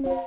you.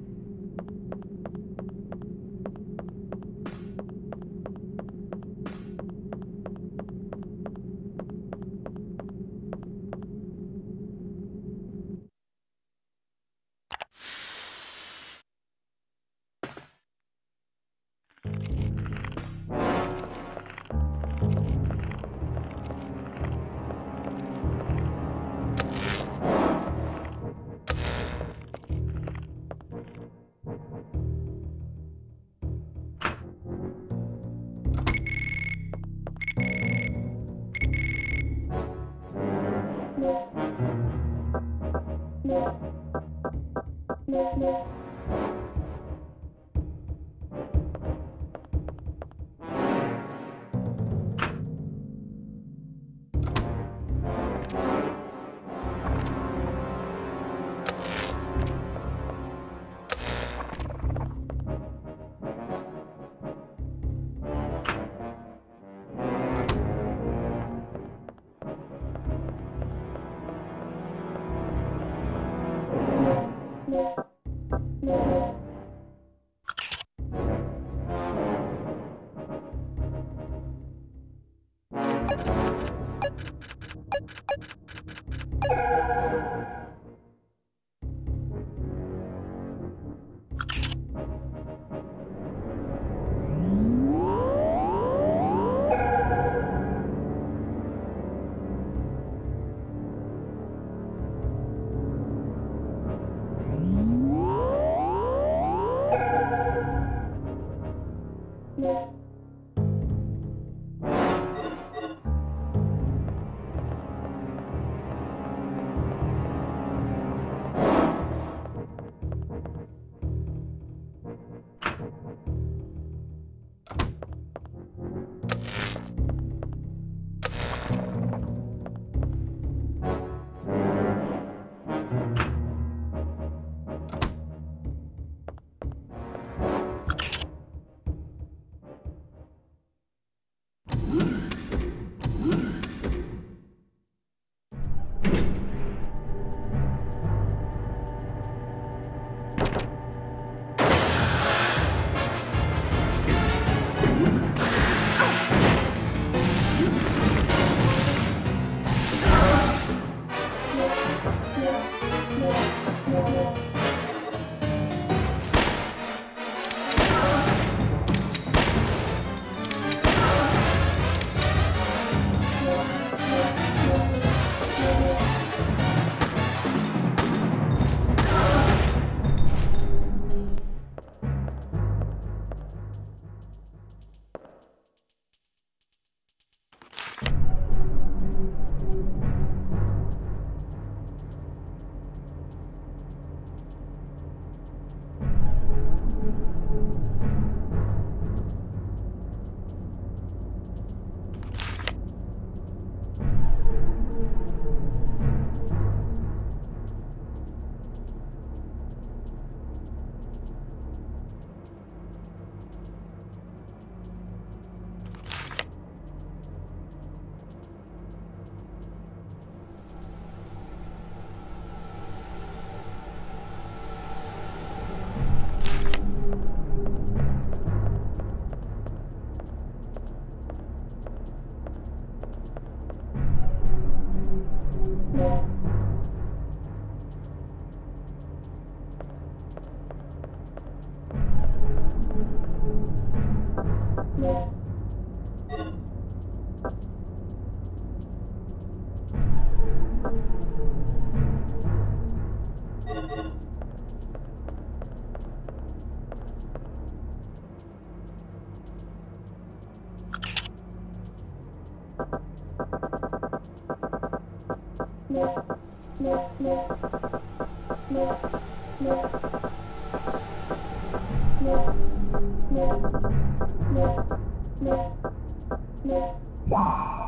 Yeah. Yeah. Wow.